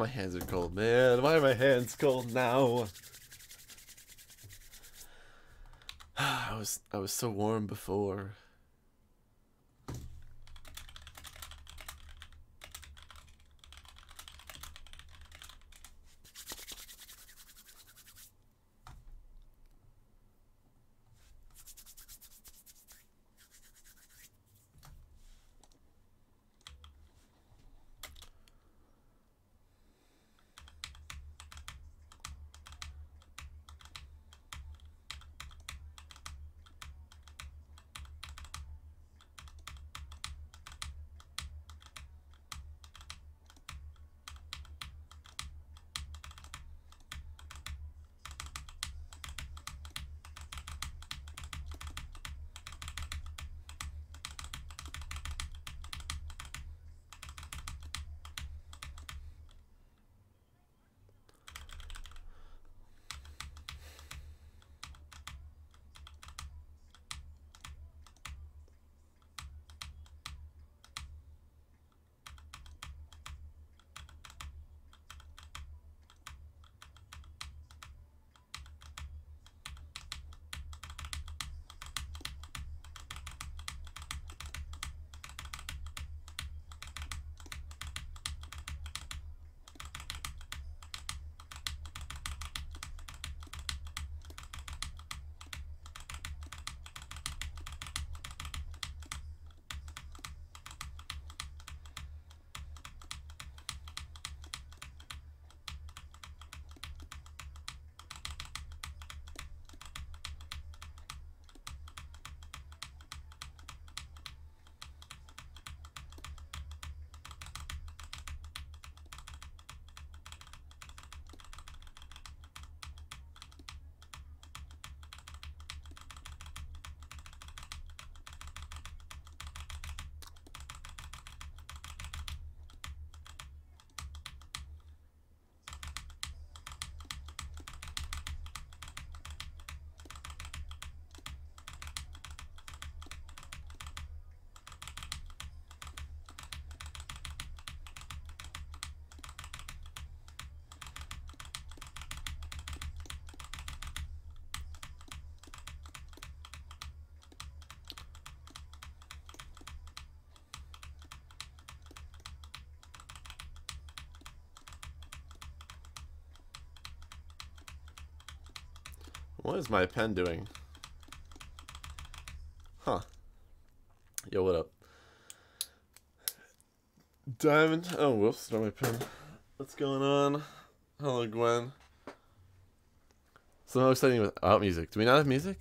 my hands are cold, man. Why are my hands cold now? I was I was so warm before. What is my pen doing? Huh. Yo, what up? Diamond. Oh, whoops, not my pen. What's going on? Hello, Gwen. So how exciting without music. Do we not have music?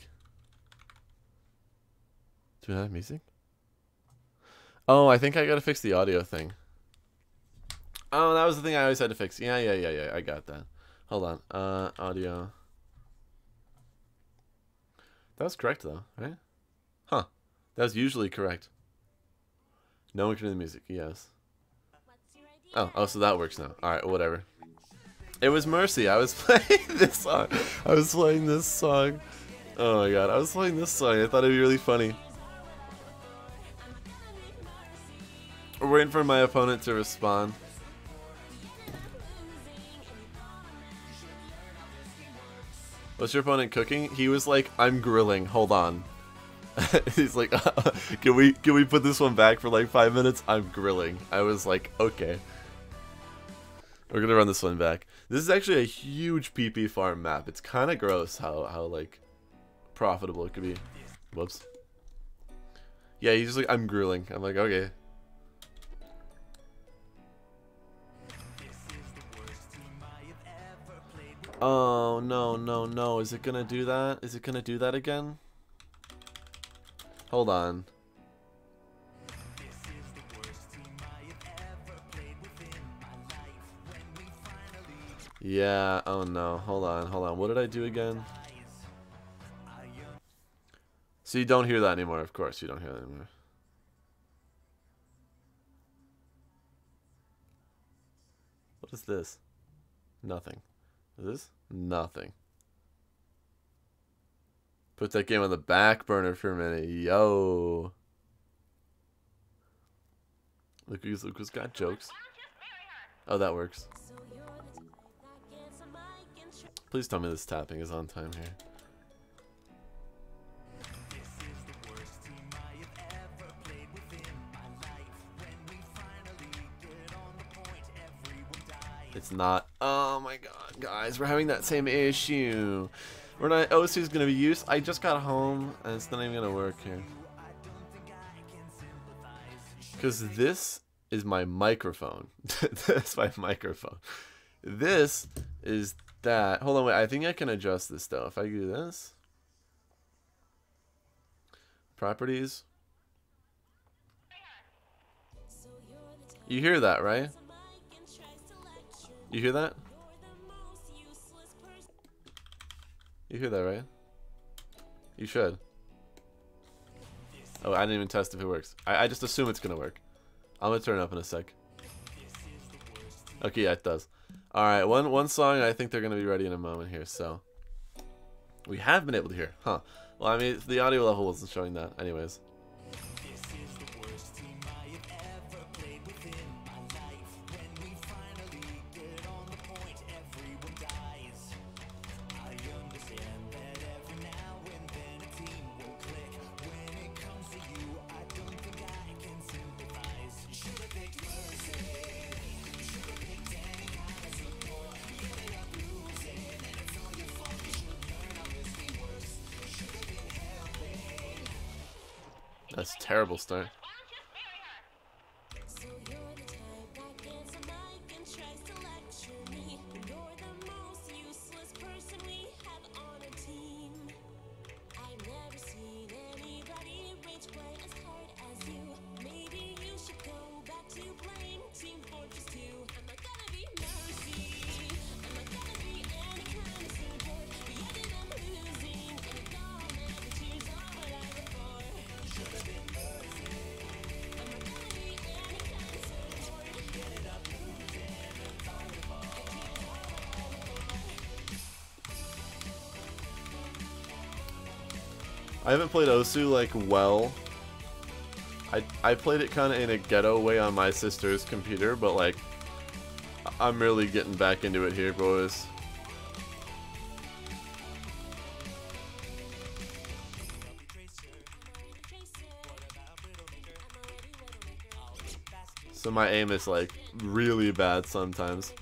Do we not have music? Oh, I think I gotta fix the audio thing. Oh, that was the thing I always had to fix. Yeah, yeah, yeah, yeah. I got that. Hold on. Uh, audio. That was correct though, right? Huh. That was usually correct. No one can hear the music, yes. Oh, oh, so that works now. Alright, whatever. It was Mercy. I was playing this song. I was playing this song. Oh my god, I was playing this song. I thought it'd be really funny. We're waiting for my opponent to respond. What's your opponent cooking? He was like, I'm grilling. Hold on. He's like, can we can we put this one back for like five minutes? I'm grilling. I was like, okay. We're gonna run this one back. This is actually a huge PP farm map. It's kind of gross how how like profitable it could be. Whoops. Yeah, he's just like, I'm grilling. I'm like, okay. Oh, no, no, no. Is it gonna do that? Is it gonna do that again? Hold on. Yeah, oh no. Hold on, hold on. What did I do again? So you don't hear that anymore, of course. You don't hear that anymore. What is this? Nothing. Is this? Nothing. Put that game on the back burner for a minute. Yo. Lucas, Lucas got jokes. Oh, that works. Please tell me this tapping is on time here. It's not. Oh my god, guys, we're having that same issue. We're not. OC is gonna be used. I just got home, and it's not even gonna work here. Because this is my microphone. That's my microphone. This is that. Hold on, wait. I think I can adjust this though. If I do this, properties. You hear that, right? You hear that? You hear that, right? You should. Oh, I didn't even test if it works. I, I just assume it's gonna work. I'm gonna turn it up in a sec. Okay, yeah, it does. Alright, one one song, I think they're gonna be ready in a moment here, so. We have been able to hear, huh. Well, I mean, the audio level wasn't showing that, anyways. That's terrible I haven't played Osu like well. I I played it kind of in a ghetto way on my sister's computer, but like I'm really getting back into it here, boys. So my aim is like really bad sometimes.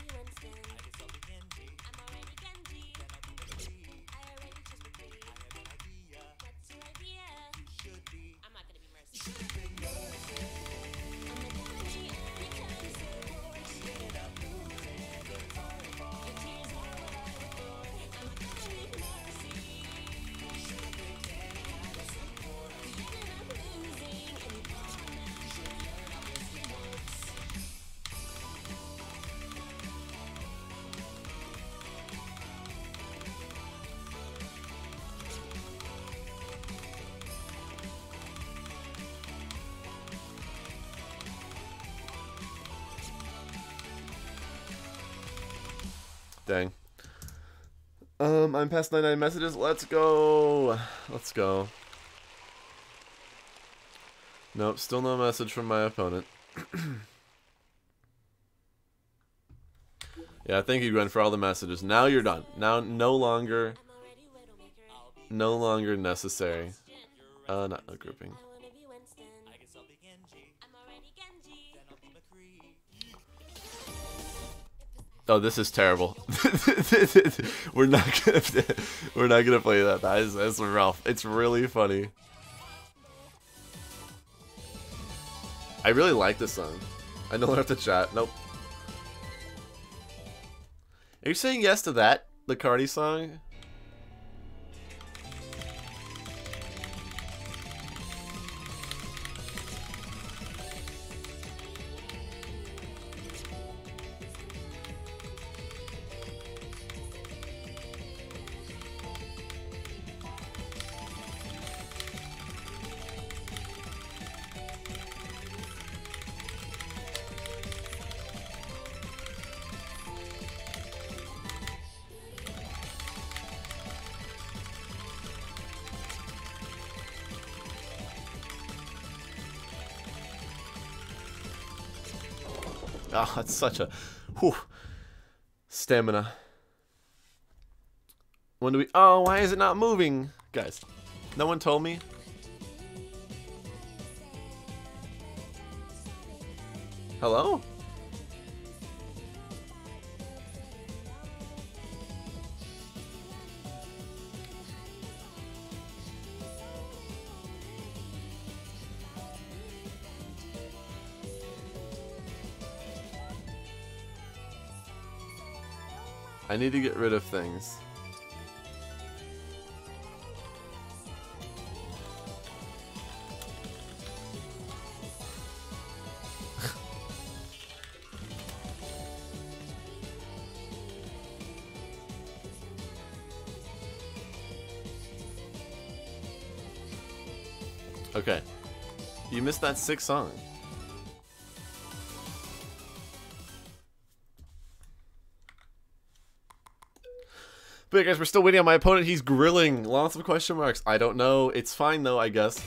I'm past 99 messages. Let's go. Let's go. Nope, still no message from my opponent. yeah, thank you, Gwen, for all the messages. Now you're done. Now, no longer, no longer necessary. Uh, not no grouping. Oh, this is terrible. we're not gonna we're not gonna play that. That is that's rough. It's really funny. I really like this song. I don't have to chat. Nope. Are you saying yes to that? The Cardi song? It's such a whew, stamina. When do we? Oh, why is it not moving, guys? No one told me. Hello? I need to get rid of things. okay. You missed that sick song. But guys, we're still waiting on my opponent. He's grilling. Lots of question marks. I don't know. It's fine, though, I guess.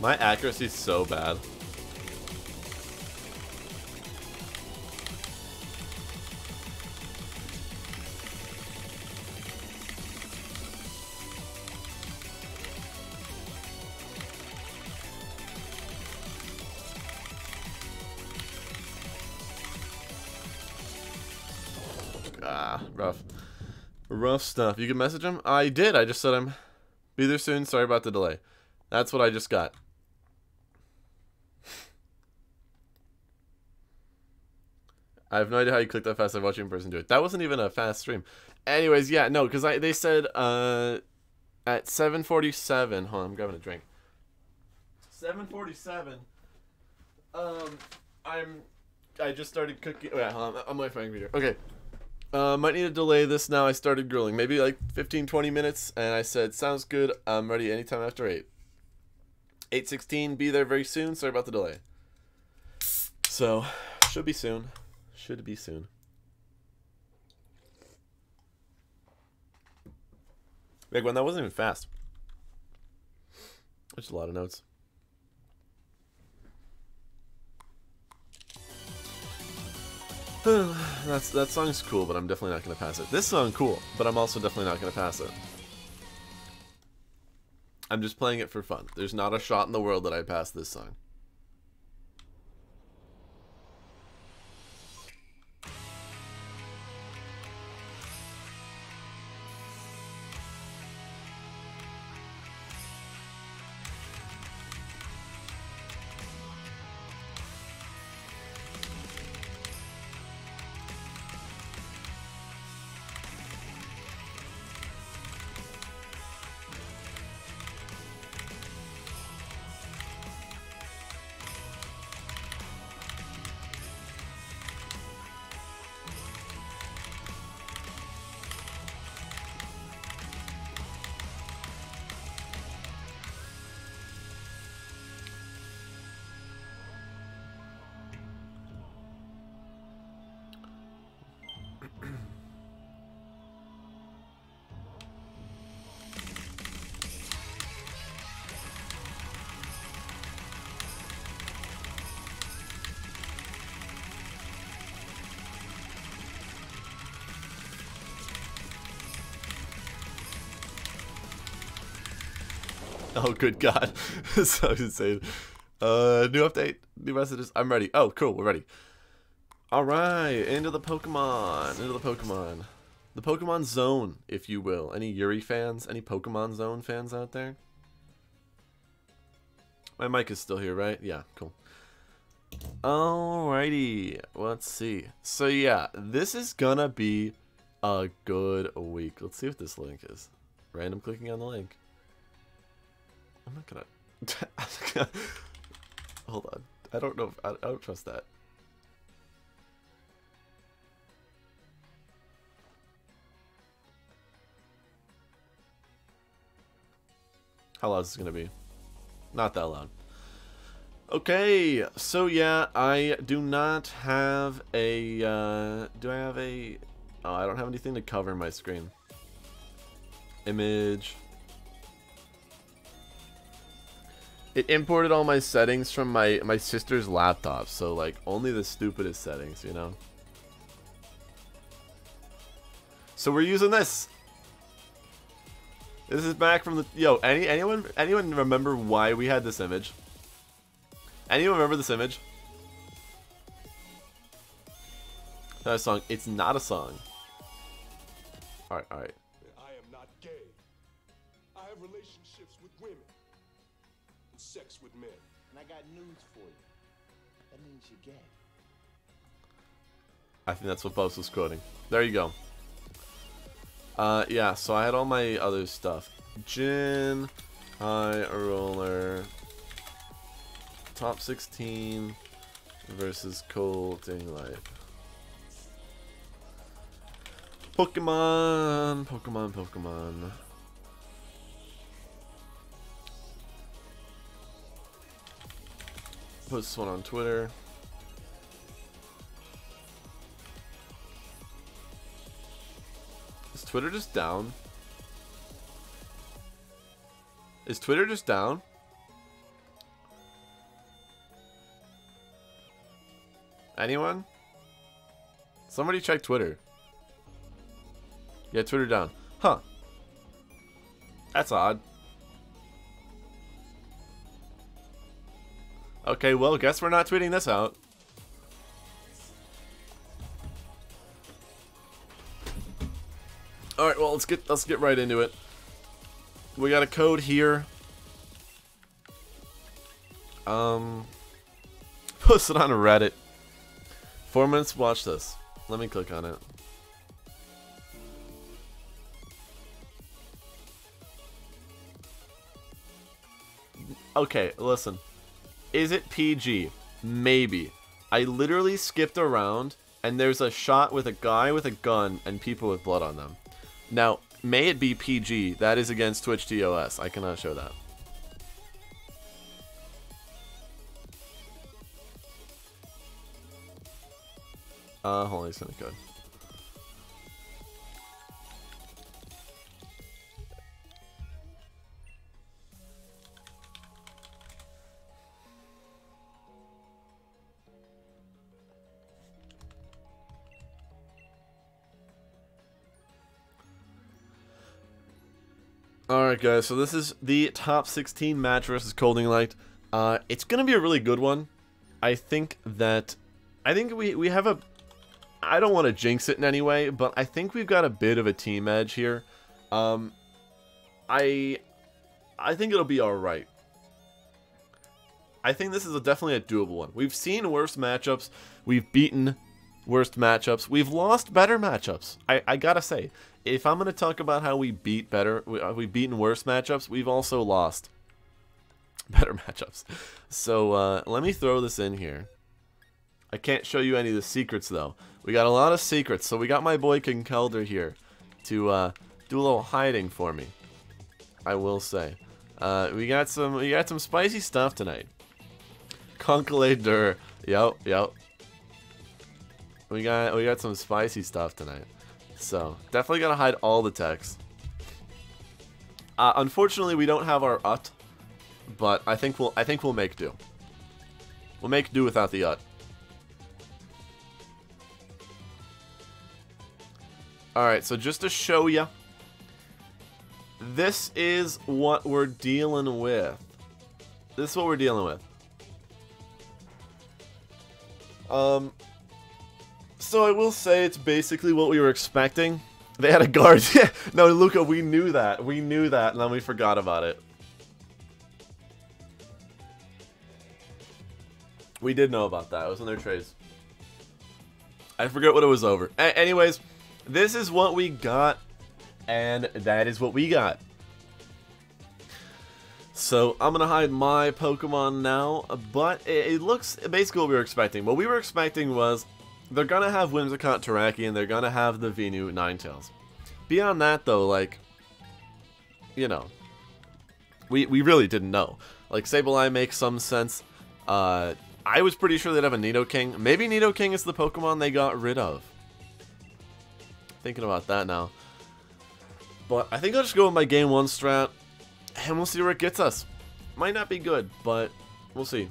My accuracy is so bad. Ah, rough. Rough stuff. You can message him? I did. I just said I'm be there soon. Sorry about the delay. That's what I just got. Have no idea how you clicked that fast. I've watched you in person do it. That wasn't even a fast stream. Anyways, yeah, no, because I they said uh, at 7:47. Hold on, I'm grabbing a drink. 7:47. Um, I'm. I just started cooking. Wait, hold on. I'm my phone video. Okay. Uh, might need to delay this now. I started grilling. Maybe like 15, 20 minutes. And I said, sounds good. I'm ready anytime after 8. 8.16, be there very soon. Sorry about the delay. So, should be soon. Should be soon. Big one, that wasn't even fast. There's a lot of notes. That's that song's cool, but I'm definitely not gonna pass it. This song cool, but I'm also definitely not gonna pass it. I'm just playing it for fun. There's not a shot in the world that I pass this song. Oh, good God. so insane. Uh, new update, new messages. I'm ready. Oh, cool. We're ready. All right, into the Pokemon. Into the Pokemon. The Pokemon Zone, if you will. Any Yuri fans? Any Pokemon Zone fans out there? My mic is still here, right? Yeah, cool. Alrighty, let's see. So yeah, this is gonna be a good week. Let's see what this link is. Random clicking on the link. I'm not gonna. Hold on. I don't know. If, I, I don't trust that. How loud is this gonna be? Not that loud. Okay, so yeah, I do not have a, uh, do I have a, oh, I don't have anything to cover my screen. Image. It imported all my settings from my, my sister's laptop, so like only the stupidest settings, you know? So we're using this. This is back from the yo. Any anyone anyone remember why we had this image? Anyone remember this image? That song. It's not a song. All right, all right. I think that's what Buzz was quoting. There you go. Uh, yeah, so I had all my other stuff. Gin, High Roller, Top 16 versus Cold Daylight. Pokemon, Pokemon, Pokemon. Put this one on Twitter. Twitter just down? Is Twitter just down? Anyone? Somebody check Twitter. Yeah, Twitter down. Huh. That's odd. Okay, well, guess we're not tweeting this out. Well, let's get let's get right into it. We got a code here. Um, post it on Reddit. Four minutes. Watch this. Let me click on it. Okay, listen. Is it PG? Maybe. I literally skipped around, and there's a shot with a guy with a gun and people with blood on them. Now, may it be PG? That is against Twitch TOS. I cannot show that. Uh, he's gonna code. Alright, guys, so this is the top 16 match versus Colding Light. Uh, it's to be a really good one. I think that... I think we, we have a... I don't want to jinx it in any way, but I think we've got a bit of a team edge here. Um, I... I think it'll be alright. I think this is a, definitely a doable one. We've seen worse matchups. We've beaten worst matchups. We've lost better matchups. I, I gotta say, if I'm gonna talk about how we beat better, we, uh, we've beaten worse matchups. We've also lost better matchups. So uh, let me throw this in here. I can't show you any of the secrets though. We got a lot of secrets. So we got my boy Conkeldurr here to uh, do a little hiding for me. I will say. Uh, we got some we got some spicy stuff tonight. Conkellator. Yep, yep. We got we got some spicy stuff tonight. So, definitely gotta hide all the text. Uh, unfortunately, we don't have our ut, but I think we'll I think we'll make do. We'll make do without the ut. Alright, so just to show you, this is what we're dealing with. This is what we're dealing with. Um, so I will say it's basically what we were expecting. They had a guard. no, Luca, we knew that. We knew that, and then we forgot about it. We did know about that. It was in their trays. I forget what it was over. A anyways, this is what we got, and that is what we got. So I'm to hide my Pokemon now, but it, it, looks basically what we were expecting. What we were expecting was they're to have Whimsicott Teraki and they're to have the Venu Ninetales. Beyond that, though, like, you know, we, we really didn't know. Like, Sableye makes some sense. Uh, I was pretty sure they'd have a Nidoking. Maybe Nidoking is the Pokemon they got rid of. Thinking about that now. But I think I'll just go with my game one strat and we'll see where it gets us. Might not be good, but we'll see.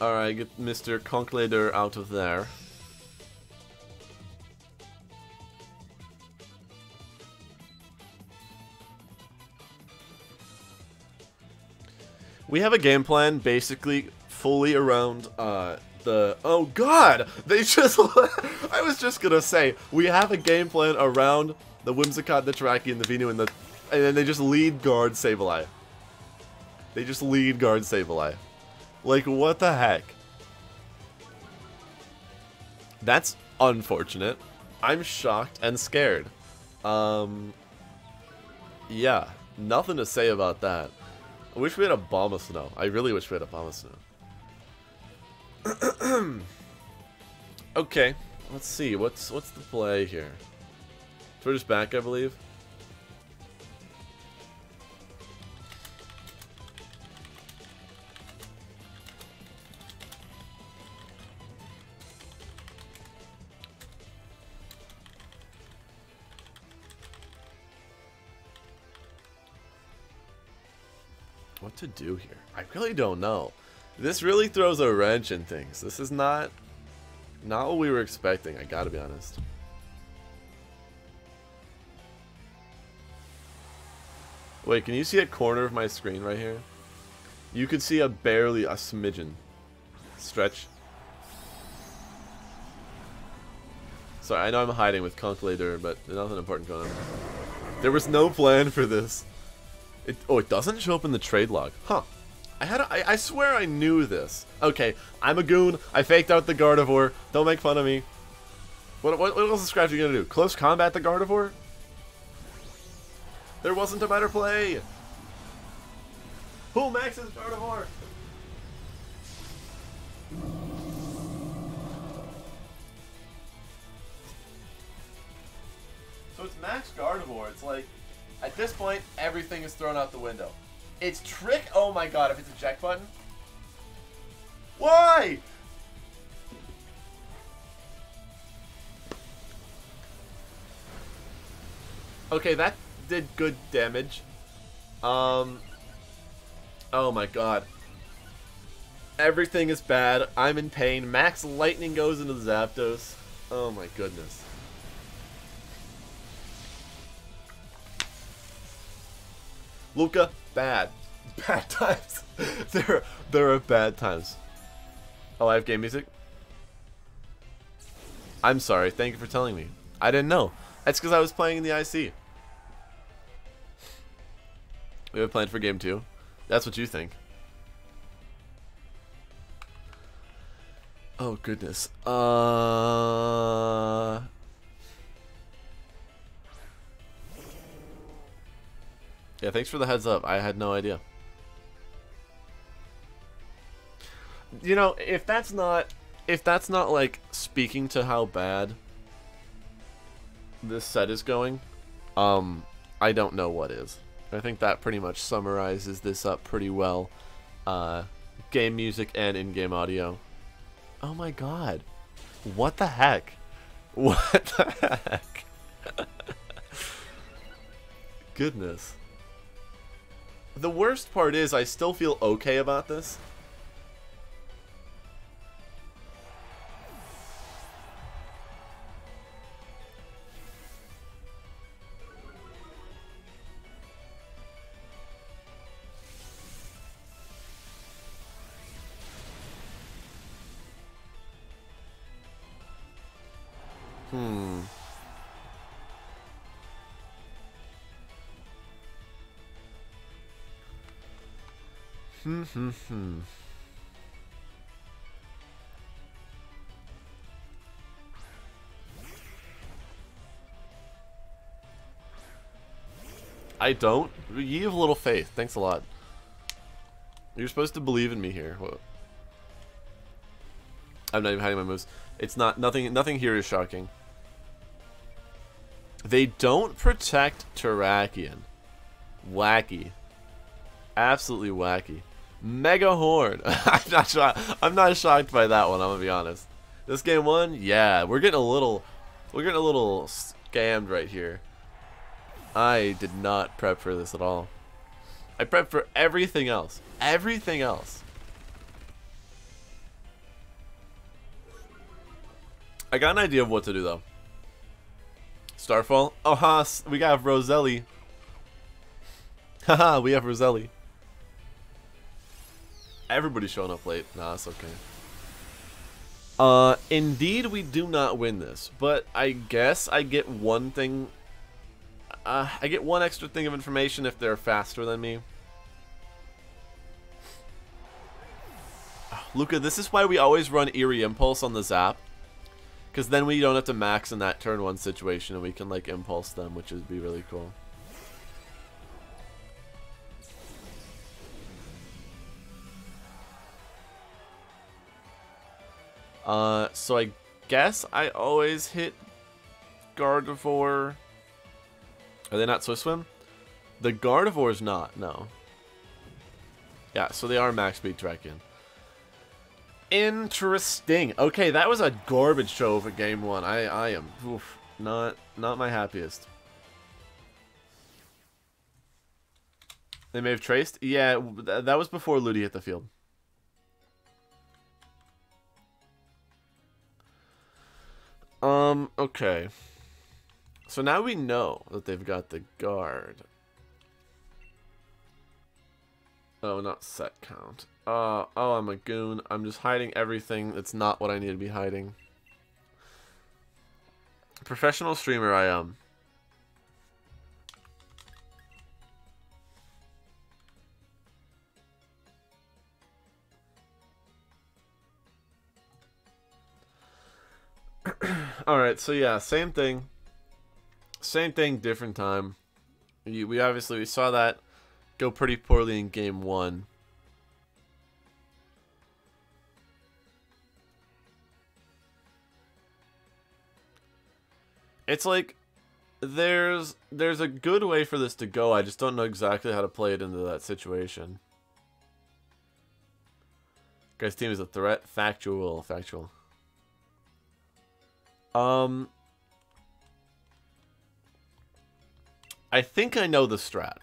Alright, get Mr. Conkellator out of there. We have a game plan basically fully around uh, the... Oh god! They just... I was just gonna say, we have a game plan around the Whimsicott, the Teraki, and the Venu, and the and then they just lead guard Sableye. They just lead guard Sableye. Like, what the heck? That's unfortunate. I'm shocked and scared. Um, yeah, nothing to say about that. I wish we had Abomasnow. I really wish we had Abomasnow. okay, let's see. What's what's the play here? Twitter's back, I believe. To do here. I really don't know. This really throws a wrench in things. This is not not what we were expecting, I gotta be honest. Wait, can you see a corner of my screen right here? You could see a barely a smidgen stretch. Sorry, I know I'm hiding with Conkellator, but nothing important going on. There was no plan for this. It, oh, it doesn't show up in the trade log. Huh. I had a, I, I swear I knew this. Okay, I'm a goon. I faked out the Gardevoir. Don't make fun of me. What, what, what else is Scrafty gonna do? Close combat the Gardevoir? There wasn't a better play. Who maxes Gardevoir? So it's max Gardevoir. It's like at this point, everything is thrown out the window. It's trick. Oh my god, if it's a check button. Why? Okay, that did good damage. Um. Oh my god. Everything is bad. I'm in pain. Max Lightning goes into the Zapdos. Oh my goodness. Luca, bad. Bad times. there, there are bad times. Oh, I have game music? I'm sorry. Thank you for telling me. I didn't know. That's because I was playing in the IC. We have planned for game two. That's what you think. Oh goodness. Uh. Yeah, thanks for the heads up. I had no idea. You know, if that's not if that's not like speaking to how bad this set is going, um I don't know what is. I think that pretty much summarizes this up pretty well. Uh game music and in-game audio. Oh my god. What the heck? What the heck? Goodness. The worst part is I still feel okay about this. Hmm. I don't. You have a little faith. Thanks a lot. You're supposed to believe in me here. What? I'm not even hiding my moves. It's not nothing. Nothing here is shocking. They don't protect Terrakion. Wacky. Absolutely wacky. Mega Horn. I'm not shocked. I'm not shocked by that one. I'm gonna be honest. This game one, yeah, we're getting a little, we're getting a little scammed right here. I did not prep for this at all. I prepped for everything else. Everything else. I got an idea of what to do though. Starfall? Oh ha, we got Roselli. Haha, we have Roselli. Everybody's showing up late. Nah, it's okay. Uh, indeed we do not win this, but I guess I get one thing. Uh, I get one extra thing of information if they're faster than me. Luca, this is why we always run Eerie Impulse on the Zap. Because then we don't have to max in that turn one situation and we can like impulse them, which would be really cool. Uh, so I guess I always hit Gardevoir. Are they not Swift Swim? The Gardevoir's not, no. Yeah, so they are max speed Draken. Interesting. Okay, that was a garbage show for game one. I I am oof, not not my happiest. They may have traced. Yeah, th that was before Ludi hit the field. Um. Okay. So now we know that they've got the guard. Oh, not set count. Uh, oh, I'm a goon. I'm just hiding everything that's not what I need to be hiding. Professional streamer I am. Alright, so yeah, same thing. Same thing, different time. We obviously we saw that go pretty poorly in game one. It's like there's there's a good way for this to go. I just don't know exactly how to play it into that situation. Guy's team is a threat. Factual. Factual. Um, I think I know the strat.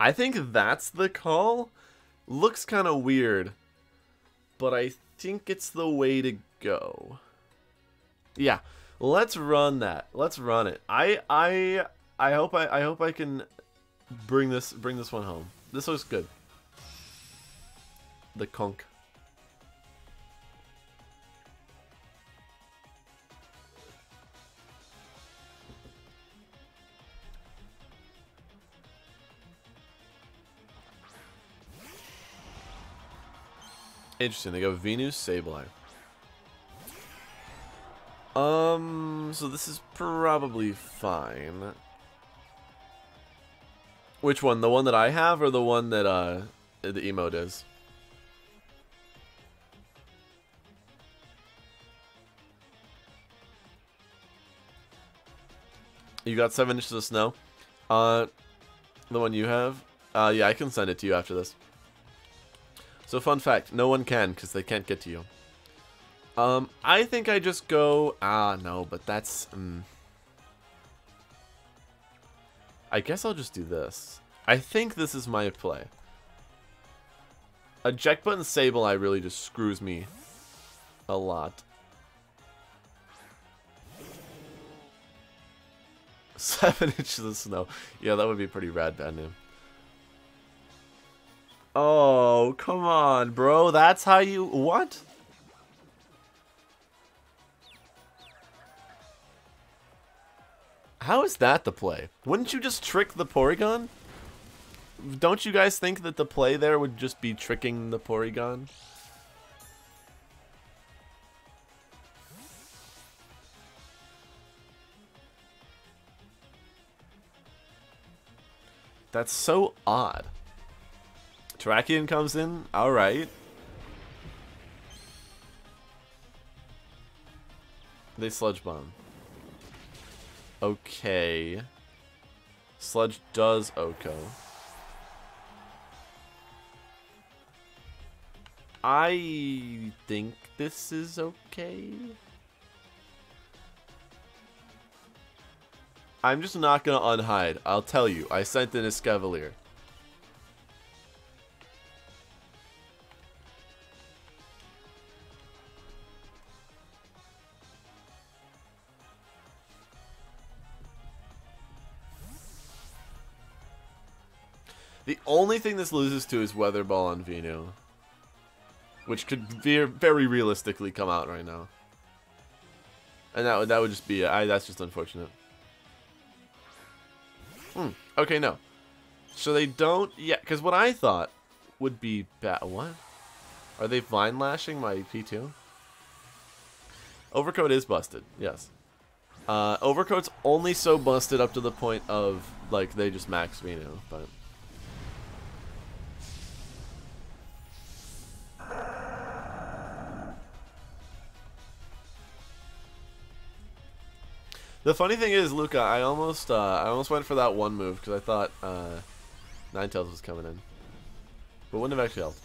I think that's the call. Looks kind of weird, but I think it's the way to go. Yeah, Let's run that. Let's run it. I I I hope I I hope I can bring this bring this one home. This looks good. The conk. Interesting. They go Venus Sableye. Um, so this is probably fine. Which one? The one that I have or the one that uh the emote is? You got seven inches of snow. Uh, the one you have? Uh, yeah, I can send it to you after this. So fun fact, no one can because they can't get to you. Um, I think I just go, ah, no, but that's, um, I guess I'll just do this. I think this is my play. Eject Button I really just screws me a lot. Seven inches of snow. Yeah, that would be pretty rad, bad name. Oh, come on, bro. That's how you... What? How is that the play? Wouldn't you just trick the Porygon? Don't you guys think that the play there would just be tricking the Porygon? That's so odd. Terrakion comes in, alright. They Sludge Bomb. Okay. Sludge does Oko. I think this is okay. I'm just not gonna unhide. I'll tell you. I sent in a Escavalier. Only thing this loses to is Weather Ball on Vino. Which could very, very realistically come out right now. And that would, that would just be, I, that's just unfortunate. Hmm, okay, no. So they don't, yeah, because what I thought would be bad, what? Are they vine lashing my P2? Overcoat is busted, yes. Uh, Overcoat's only so busted up to the point of, like, they just max Vino, but... The funny thing is, Luca, I almost uh, I almost went for that one move because I thought uh, Ninetales was coming in, but wouldn't have actually helped.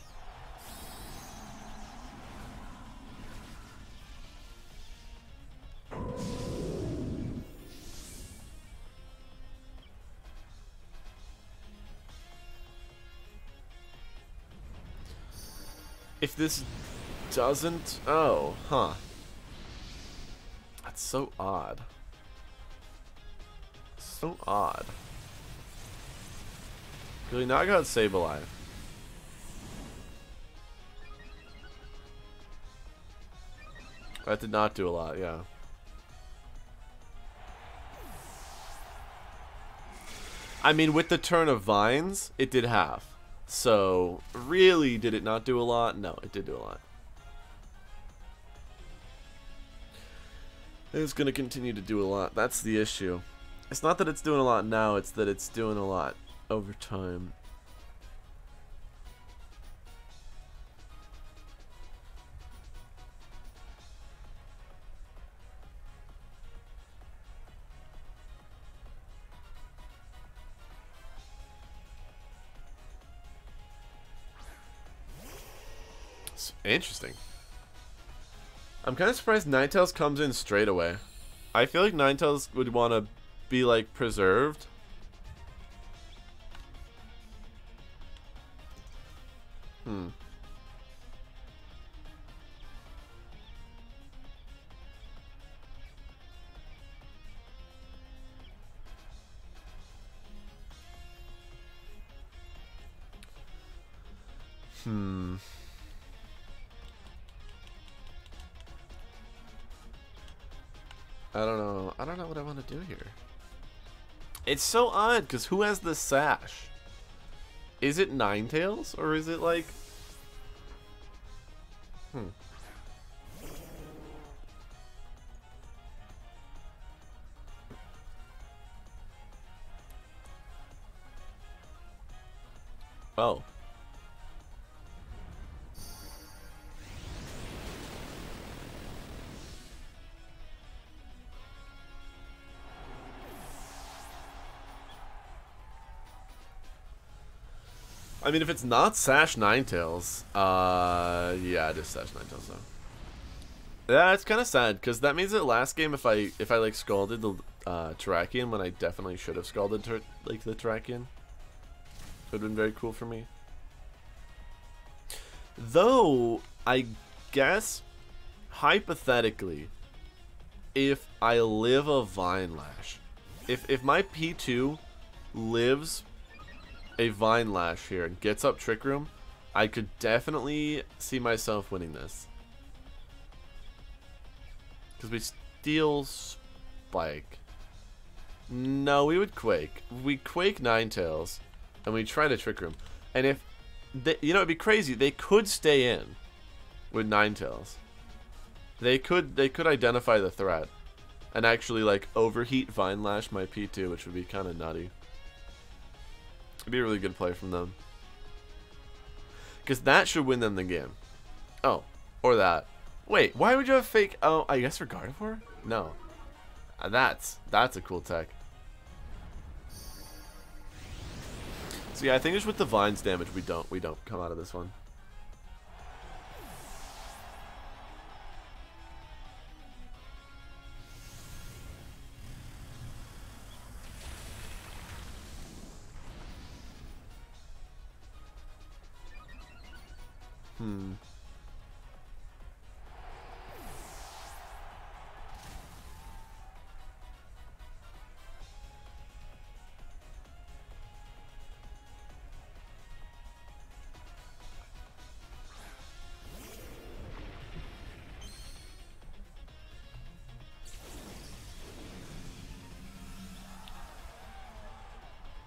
If this doesn't... Oh, huh. That's so odd so odd. Really, now I got Sableye. That did not do a lot, yeah. I mean, with the turn of vines, it did half. So, really, did it not do a lot? No, it did do a lot. It's going to continue to do a lot. That's the issue. It's not that it's doing a lot now, it's that it's doing a lot over time. It's interesting. I'm kind of surprised Ninetales comes in straight away. I feel like Ninetales would want to be like preserved. Hmm. Hmm. I don't know. I don't know what I want to do here. It's so odd because who has the sash? Is it Ninetales or is it like? Hmm. I mean, if it's not Sash Ninetales, uh, yeah, it is Sash Ninetales though. Yeah, it's kind of sad because that means that last game, if I if I like scalded the uh, Terrakion when I definitely should have scalded ter like the Terrakion, it would have been very cool for me. Though I guess hypothetically, if I live a Vine Lash, if if my P two lives a Vine Lash here and gets up Trick Room, I could definitely see myself winning this. Because we steal Spike. No, we would Quake. We Quake Ninetales, and we try to Trick Room. And if, they, you know, it'd be crazy. They could stay in with Ninetales. They could, they could identify the threat, and actually like overheat Vine Lash my P2, which would be kind of nutty. Be a really good play from them. Because that should win them the game. Oh, or that. Wait, why would you have fake... Oh, I guess for Gardevoir? No. Uh, that's, that's a cool tech. So yeah, I think it's with the Vines damage we don't, we don't come out of this one.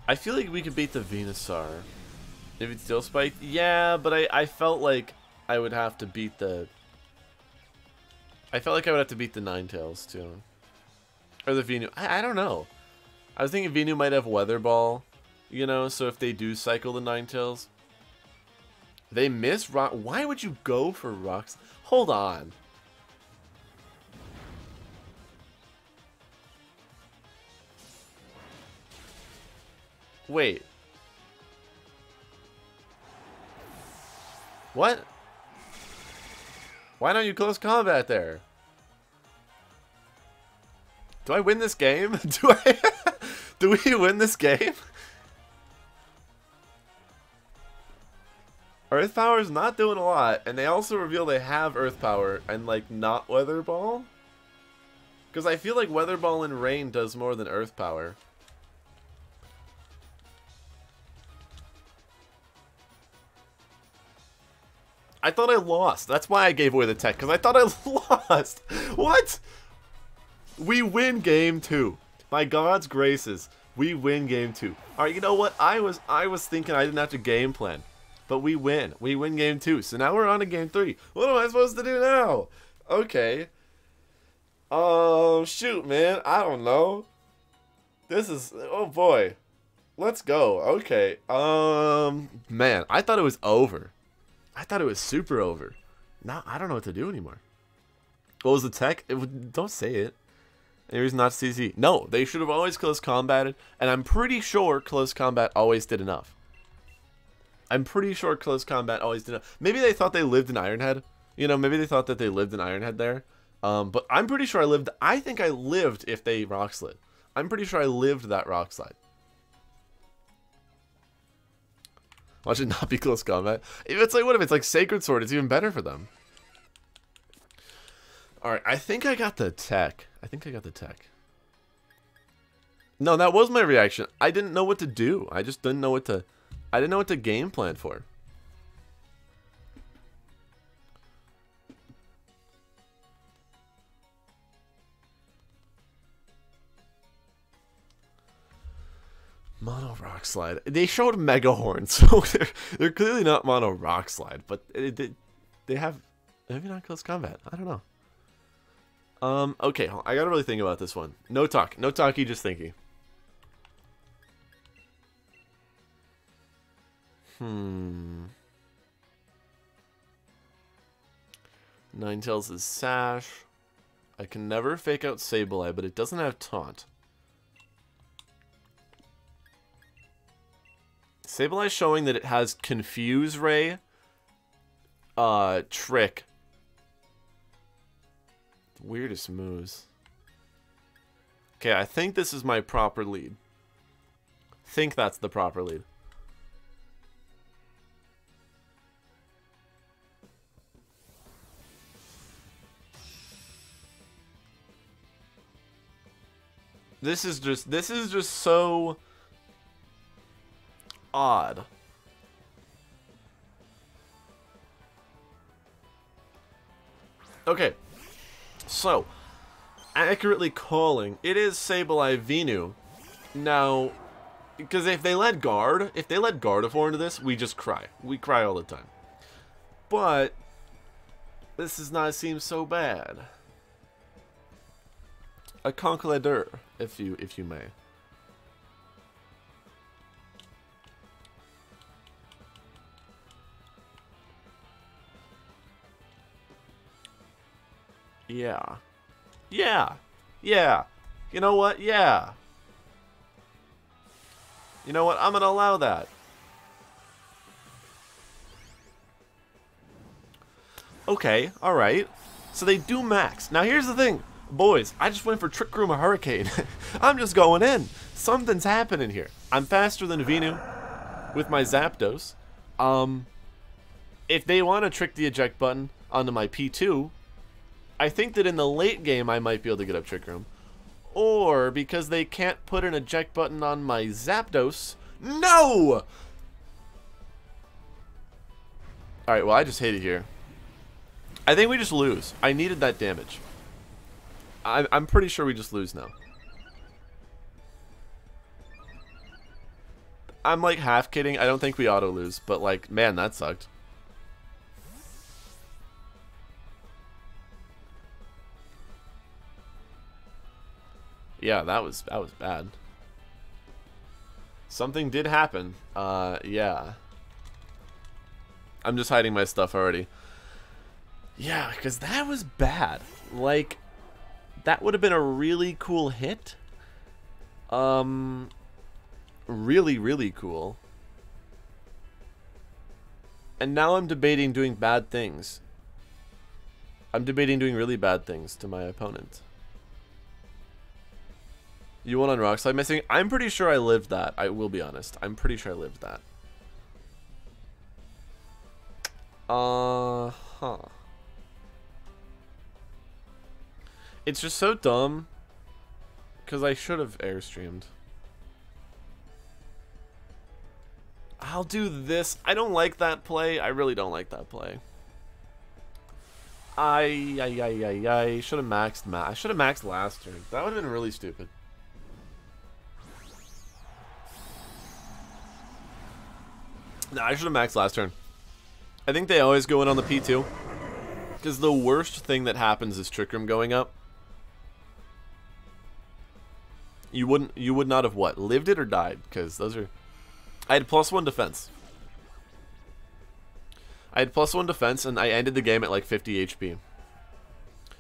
I feel like we could beat the Venusaur. If it's still spiked, yeah, but I, I felt like I would have to beat the... I felt like I would have to beat the Ninetales, too. Or the Venu. I, I don't know. I was thinking Venu might have Weather Ball, you know, so if they do cycle the Ninetales... They miss Rock... Why would you go for Rocks? Hold on. Wait. What? Why don't you close combat there? Do I win this game? Do I? Do we win this game? Earth Power is not doing a lot, and they also reveal they have Earth Power and like not Weather Ball. Because I feel like Weather Ball and Rain does more than Earth Power. I thought I lost. That's why I gave away the tech, because I thought I lost. What? We win game two. By God's graces, we win game two. Alright, you know what? I was I was thinking I didn't have to game plan. But we win. We win game two. So now we're on to game three. What am I supposed to do now? Okay. Oh, shoot, man. I don't know. This is... Oh, boy. Let's go. Okay. Um, man, I thought it was over. I thought it was super over. Now I don't know what to do anymore. What was the tech? It, don't say it. There's not CZ. No, they should have always close combated, and I'm pretty sure close combat always did enough. I'm pretty sure close combat always did enough. Maybe they thought they lived in Ironhead. You know, maybe they thought that they lived in Ironhead there. Um, but I'm pretty sure I lived. I think I lived if they rock slid. I'm pretty sure I lived that rock slide. Watch it not be close combat. If it's like, what if it's like Sacred Sword? It's even better for them. Alright, I think I got the tech. I think I got the tech. No, that was my reaction. I didn't know what to do. I just didn't know what to... I didn't know what to game plan for. Mono rock slide. They showed Mega Horn, so they're they're clearly not mono rock slide, but it, they have maybe not close combat. I don't know. Um. Okay, I gotta really think about this one. No talk. No talky. Just thinking. Hmm. Ninetales is Sash. I can never fake out Sableye, but it doesn't have Taunt. Sableye showing that it has Confuse Ray, uh, Trick. Weirdest moves. Okay, I think this is my proper lead. think that's the proper lead. This is just this is just so odd. Okay. So, accurately calling, it is Sableye Venu. Now, because if they let guard, if they let Gardevoir into this, we just cry. We cry all the time. But this does not seem so bad. A conqueror, if you if you may. Yeah. Yeah. Yeah. You know what? Yeah. You know what? I'm going to allow that. Okay, alright. So they do max. Now here's the thing. Boys, I just went for Trick Room a Hurricane. I'm just going in. Something's happening here. I'm faster than Venu with my Zapdos. Um, if they want to trick the eject button onto my P2, I think that in the late game I might be able to get up Trick Room. Or because they can't put an eject button on my Zapdos. No! Alright, well I just hate it here. I think we just lose. I needed that damage. I, I'm pretty sure we just lose now. I'm like half kidding. I don't think we auto lose, but like, man, that sucked. Yeah, that was that was bad. Something did happen. Uh, yeah. I'm just hiding my stuff already. Yeah, because that was bad. Like, that would have been a really cool hit. Um, really, really cool. And now I'm debating doing bad things. I'm debating doing really bad things to my opponent. You won on Rock Slide missing? I'm pretty sure I lived that. I will be honest. I'm pretty sure I lived that. Uh huh. It's just so dumb. Because I should have airstreamed. I'll do this. I don't like that play. I really don't like that play. I, I, I, I, I should have maxed. Ma I should have maxed last turn. That would have been really stupid. No, I should have maxed last turn. I think they always go in on the P2. Because the worst thing that happens is Trick Room going up. You wouldn't. You would not have what lived it or died because those are. I had plus one defense. I had plus one defense and I ended the game at like 50 HP.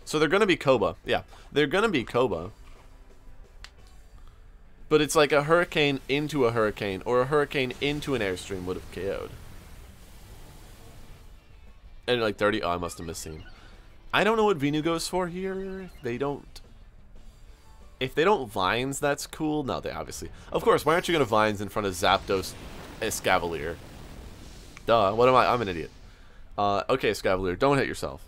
So they're gonna be Coba. Yeah, they're gonna be Coba. But it's like a hurricane into a hurricane or a hurricane into an airstream would have KO'd. And like 30. Oh, I must have missed scene. I don't know what Venu goes for here. They don't if they don't vines, that's cool. No, they obviously. Of course, why aren't you going to vines in front of Zapdos Escavalier? Duh, what am I? I'm an idiot. Uh, okay, Escavalier, don't hit yourself.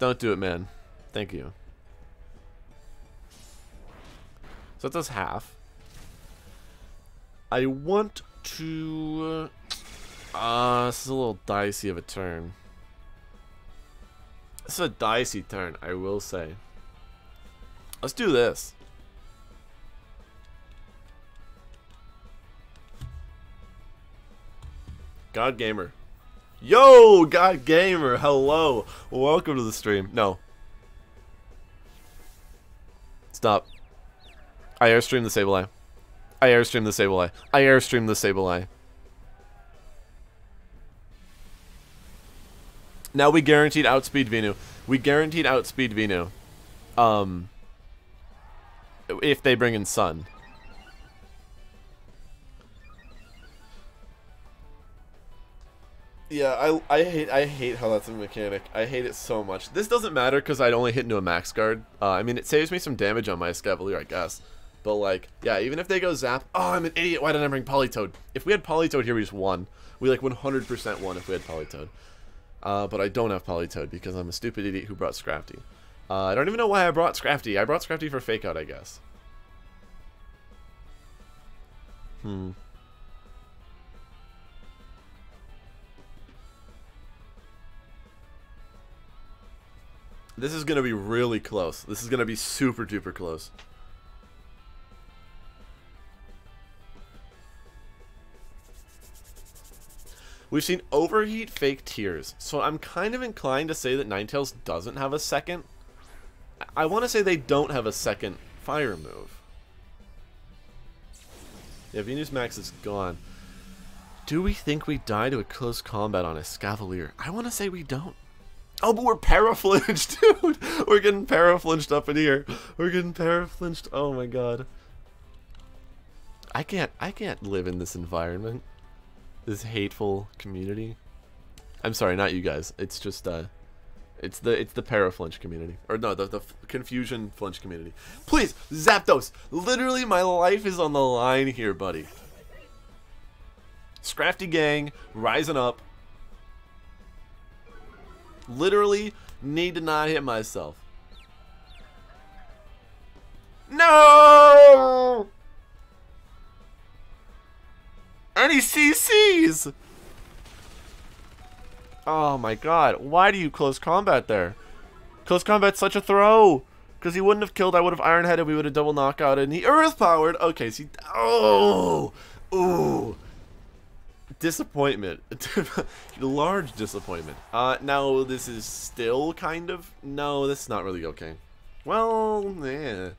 Don't do it, man. Thank you. So it does half. I want to... Uh, this is a little dicey of a turn. This is a dicey turn, I will say. Let's do this. God Gamer. Yo, God Gamer, hello. Welcome to the stream. No. Stop. I airstream the Sableye. I airstream the Sableye. I airstream the Sableye. Now we guaranteed outspeed Venu. We guaranteed outspeed Venu. Um, if they bring in Sun. Yeah, I, I hate I hate how that's a mechanic. I hate it so much. This doesn't matter because I'd only hit into a max guard. Uh, I mean, it saves me some damage on my Escavalier, I guess. But, like, yeah, even if they go Zap... Oh, I'm an idiot. Why didn't I bring Politoed? If we had Politoed here, we just won. We, like, 100% won if we had Politoed. Uh, but I don't have Politoed because I'm a stupid idiot who brought Scrafty. Uh, I don't even know why I brought Scrafty. I brought Scrafty for Fake Out, I guess. Hmm. This is going to be really close. This is going to be super duper close. We've seen Overheat fake tears, so I'm kind of inclined to say that Ninetales doesn't have a second. I want to say they don't have a second fire move. Yeah, Venus Max is gone. Do we think we die to a close combat on Escavalier? I want to say we don't. Oh, but we're paraflinched, dude. We're getting paraflinched up in here. We're getting paraflinched. Oh my god. I can't. I can't live in this environment. This hateful community. I'm sorry, not you guys. It's just uh, it's the it's the paraflinch community, or no, the the confusion flinch community. Please, Zapdos. Literally, my life is on the line here, buddy. Scrafty gang rising up literally need to not hit myself. No! Any CCs! Oh my god, why do you close combat there? Close combat's such a throw! Because he wouldn't have killed, I would have Iron Headed, we would have double knockout, and he Earth Powered! Okay, see. Oh! Ooh! disappointment. Large disappointment. Uh, now this is still kind of... No, this is not really okay. Well, yeah.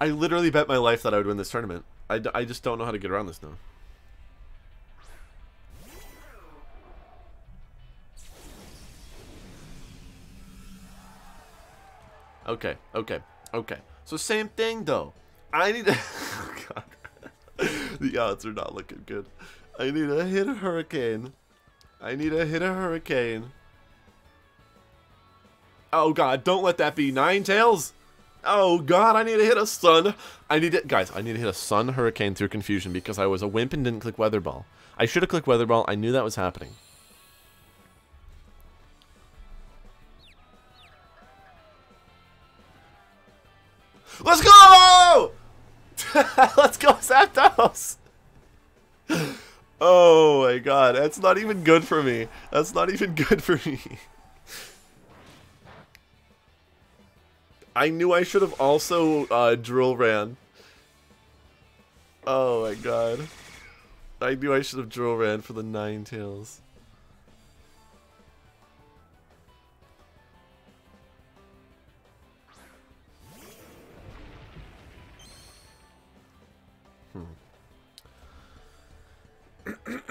I literally bet my life that I would win this tournament. I, I just don't know how to get around this now. Okay, okay, okay. So same thing though. I need to... oh, God. the odds are not looking good. I need to hit a hurricane. I need to hit a hurricane. Oh god, don't let that be Ninetales. Oh god, I need to hit a sun. I need it, guys. I need to hit a sun hurricane through confusion because I was a wimp and didn't click weather ball. I should have clicked weather ball. I knew that was happening. Let's go! Let's go, Zapdos! Oh my god, that's not even good for me. That's not even good for me. I knew I should have also uh, drill ran. Oh my god. I knew I should have drill ran for the Ninetales.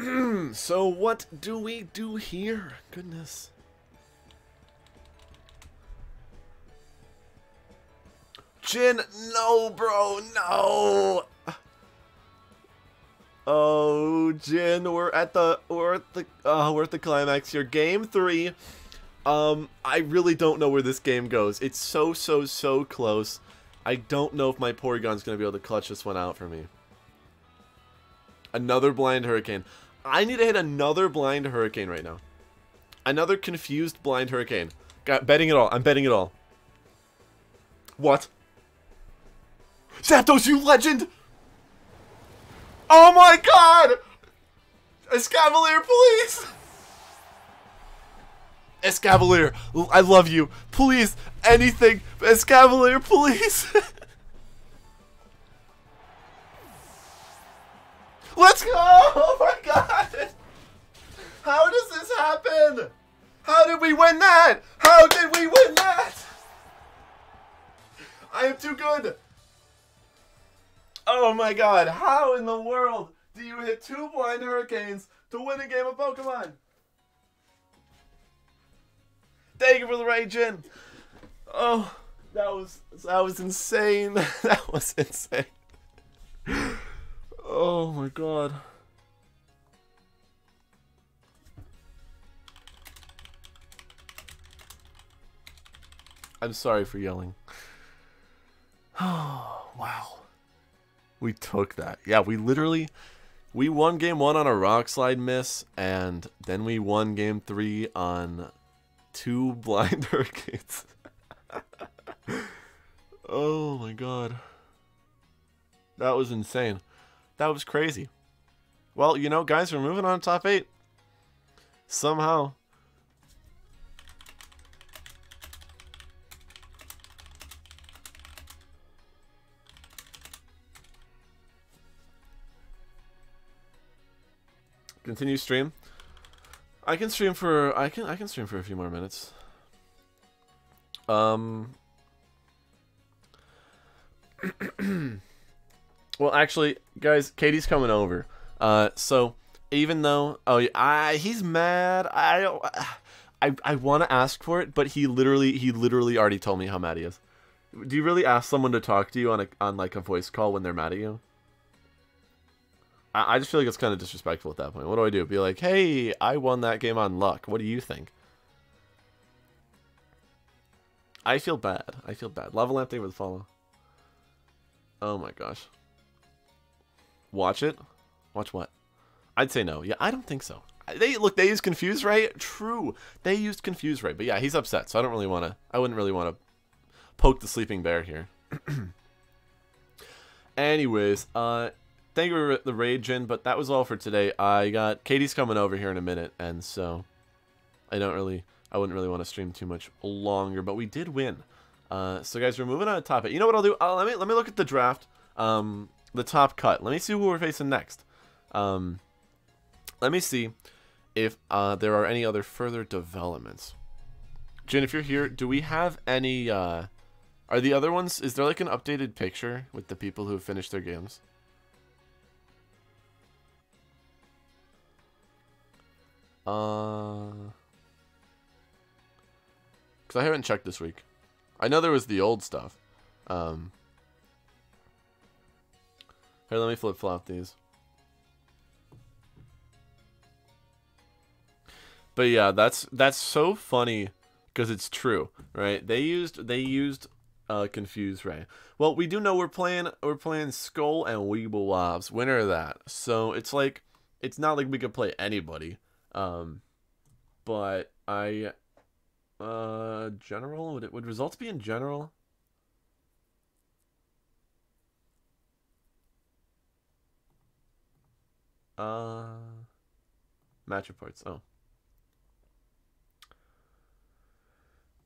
so what do we do here? Goodness. Jin, no, bro, no. Oh, Jin, we're at the we're at the uh, we're at the climax here. Game three. Um, I really don't know where this game goes. It's so so so close. I don't know if my Porygon's gonna be able to clutch this one out for me. Another blind hurricane. I need to hit another blind hurricane right now. Another confused blind hurricane. Got betting it all. I'm betting it all. What? Zapdos, you legend! Oh my god! Escavalier, please! Escavalier, I love you. Please, anything. Escavalier, please. Let's go! Oh my god! How does this happen? How did we win that? How did we win that? I am too good. Oh my god, how in the world do you hit two blind hurricanes to win a game of Pokemon? Thank you for the rage in. Oh, that was that was insane. that was insane. Oh my god. I'm sorry for yelling. Oh, wow. We took that. Yeah, we literally we won game 1 on a rock slide miss and then we won game 3 on two blind hurricanes. oh my god. That was insane. That was crazy. Well, you know, guys, we're moving on to top 8. Somehow. Continue stream. I can stream for I can I can stream for a few more minutes. Um Well, actually, guys, Katie's coming over. Uh so even though oh I he's mad. I I I want to ask for it, but he literally he literally already told me how mad he is. Do you really ask someone to talk to you on a on like a voice call when they're mad at you? I, I just feel like it's kind of disrespectful at that point. What do I do? Be like, hey, I won that game on luck. What do you think? I feel bad. I feel bad. Lava Lamp, thank you for the follow. Oh my gosh. Watch it? Watch what? I'd say no. Yeah, I don't think so. They look. They used confused right. True. They used confused right. But yeah, he's upset. So I don't really want to. I wouldn't really want to poke the sleeping bear here. Anyways, uh, thank you for the raid, Jin. But that was all for today. I got Katie's coming over here in a minute, and so I don't really. I wouldn't really want to stream too much longer. But we did win. Uh, so guys, we're moving on to top. You know what I'll do? Uh, let me let me look at the draft. Um, the top cut. Let me see who we're facing next. Um, let me see if uh, there are any other further developments. Jin, if you're here, do we have any? Uh, are the other ones? Is there like an updated picture with the people who have finished their games? Uh, because I haven't checked this week. I know there was the old stuff. Um, here, let me flip flop these. But yeah, that's that's so funny because it's true, right? They used they used uh confused Ray. Well, we do know we're playing we're playing Skull and Weeble Wobs, winner of that. So it's like it's not like we could play anybody. Um but I uh general would it would results be in general? Uh match reports. Oh.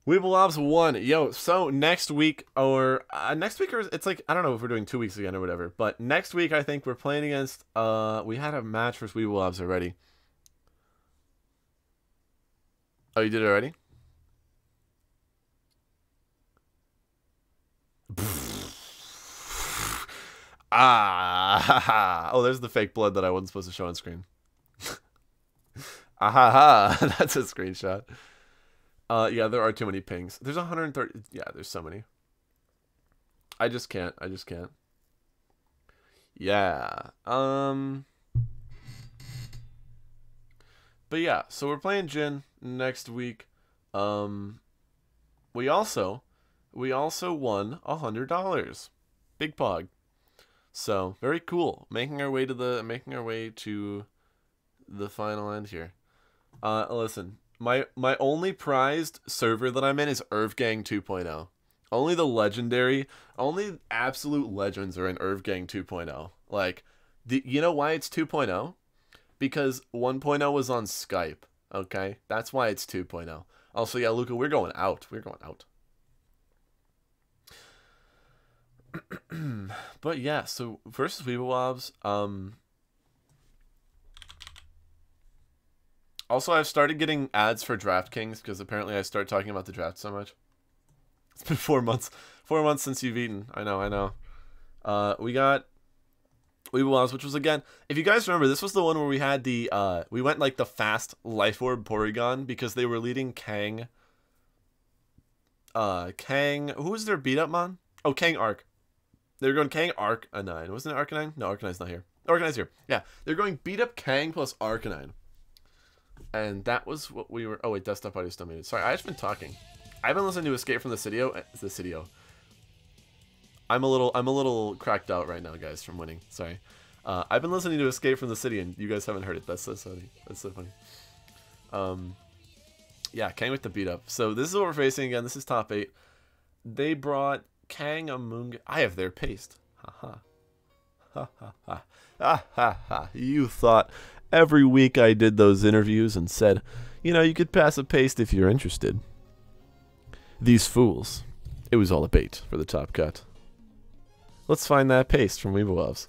Weeblobs won. Yo, so next week or uh, next week or it's like I don't know if we're doing two weeks again or whatever, but next week I think we're playing against uh we had a match versus Weeblobs already. Oh, you did it already? ah, oh, there's the fake blood that I wasn't supposed to show on screen. ah ha ha, that's a screenshot. Uh, yeah, there are too many pings. There's 130. Yeah, there's so many. I just can't. I just can't. Yeah. Um. But yeah, so we're playing Jin next week. Um. We also, we also won a hundred dollars. Big pog. So very cool. Making our way to the making our way to the final end here. Uh, listen, my my only prized server that I'm in is Irvgang 2.0. Only the legendary, only absolute legends are in Irvgang 2.0. Like, the, you know why it's 2.0? because 1.0 was on Skype. Okay, that's why it's 2.0. Also, yeah, Luca, we're going out. We're going out. but yeah, so versus Weeblewobs, um. Also, I've started getting ads for DraftKings because apparently I start talking about the draft so much. It's been four months, four months since you've eaten. I know, I know. Uh, we got Weeble Wows, which was again, if you guys remember, this was the one where we had the uh, we went like the fast Life Orb Porygon because they were leading Kang. Uh, Kang, who was their beat up mon? Oh, Kang Arc. They were going Kang Arc a nine. Wasn't it Arcanine? No, Arcanine's not here. Arcanine's here. Yeah, they're going beat up Kang plus Arcanine. And that was what we were. Oh wait, desktop audio still muted. Sorry, I just been talking. I've been listening to Escape from the Citio. uh, The Citio. I'm a little. I'm a little cracked out right now, guys, from winning. Sorry. Uh, I've been listening to Escape from the City, and you guys haven't heard it. That's so funny. That's so funny. Um, yeah, Kang with the beat up. So this is what we're facing again. This is top eight. They brought Kang Amunga. I have their paste. Ha ha. Ha ha ha. Ha ha ha. You thought every week I did those interviews and said, you know, you could pass a paste if you're interested. These fools. It was all a bait for the top cut. Let's find that paste from Weeble Loves.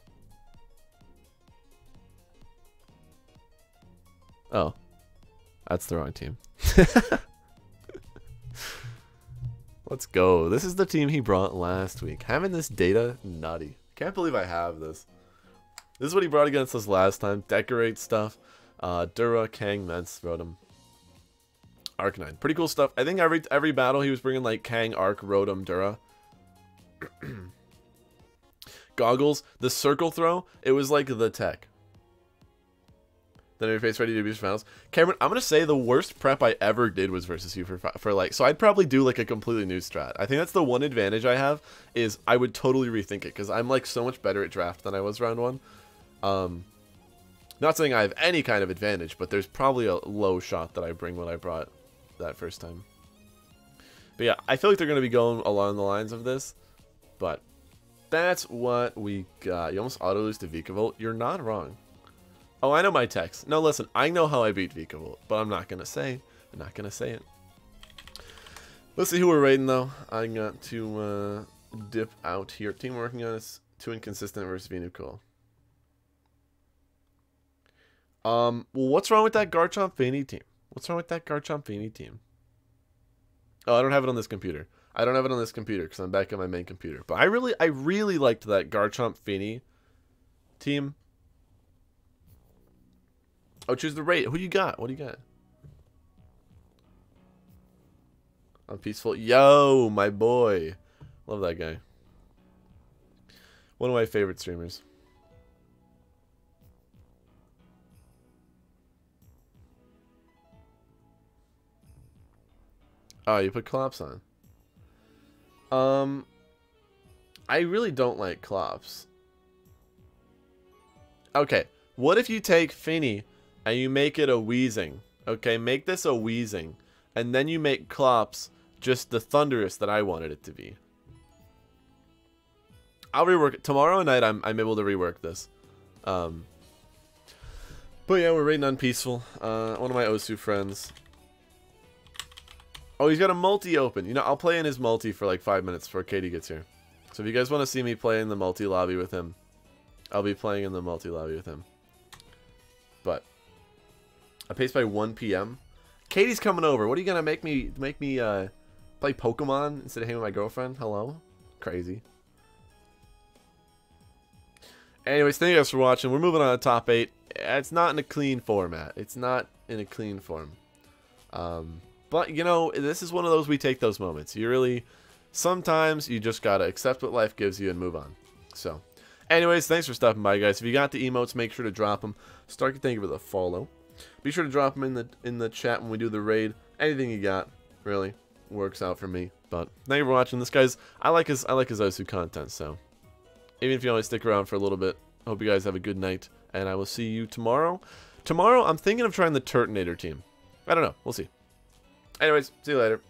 Oh. That's the wrong team. Let's go. This is the team he brought last week. Having this data, nutty. Can't believe I have this. This is what he brought against us last time. Decorate stuff. Uh, Dura, Kang, Mence, Rotom. Arcanine. Pretty cool stuff. I think every every battle he was bringing like Kang, Arc, Rotom, Dura. Goggles. The circle throw, it was like the tech. Then your face ready to abuse finals. Cameron, I'm gonna say the worst prep I ever did was versus you for for like. So I'd probably do like a completely new strat. I think that's the one advantage I have is I would totally rethink it because I'm like so much better at draft than I was round one. Um, not saying I have any kind of advantage, but there's probably a low shot that I bring what I brought that first time. But yeah, I feel like they're gonna be going along the lines of this, but that's what we got. You almost auto lose to Vikavolt. You're not wrong. Oh, I know my text. No, listen, I know how I beat Vikavolt, but I'm not gonna say. I'm not gonna say it. Let's see who we're raiding though. I got to uh, dip out here. Team working on is too inconsistent versus Venucool. Um, well, what's wrong with that Garchomp Fanny team? What's wrong with that Garchomp Fanny team? Oh, I don't have it on this computer. I don't have it on this computer because I'm back on my main computer. But I really, I really liked that Garchomp Fanny team. Oh, choose the rate. Who you got? What do you got? I'm peaceful. Yo, my boy. Love that guy. One of my favorite streamers. Oh, you put Clops on. Um, I really don't like Clops. Okay, what if you take Finny and you make it a Wheezing? Okay, make this a Wheezing. And then you make Clops just the Thundurus that I wanted it to be. I'll rework it. Tomorrow night I'm, I'm able to rework this. Um, but yeah, we're raiding on Peaceful. Uh, one of my Osu friends. Oh, he's got a multi open. You know, I'll play in his multi for like five minutes before Katie gets here. So if you guys want to see me play in the multi lobby with him, I'll be playing in the multi lobby with him. But I pace by 1 p.m. Katie's coming over. What are you gonna make me make me uh, play Pokemon instead of hanging with my girlfriend? Hello, crazy. Anyways, thank you guys for watching. We're moving on to top eight. It's not in a clean format. It's not in a clean form. Um, but you know, this is one of those we take those moments. You really, sometimes you just gotta accept what life gives you and move on. So, anyways, thanks for stopping by, guys. If you got the emotes, make sure to drop them. Stark, thank you for the follow. Be sure to drop them in the in the chat when we do the raid. Anything you got, really works out for me. But thank you for watching. This guy's I like his I like his Osu content. So even if you only stick around for a little bit, I hope you guys have a good night, and I will see you tomorrow. Tomorrow, I'm thinking of trying the Turtonator team. I don't know. We'll see. Anyways, see you later.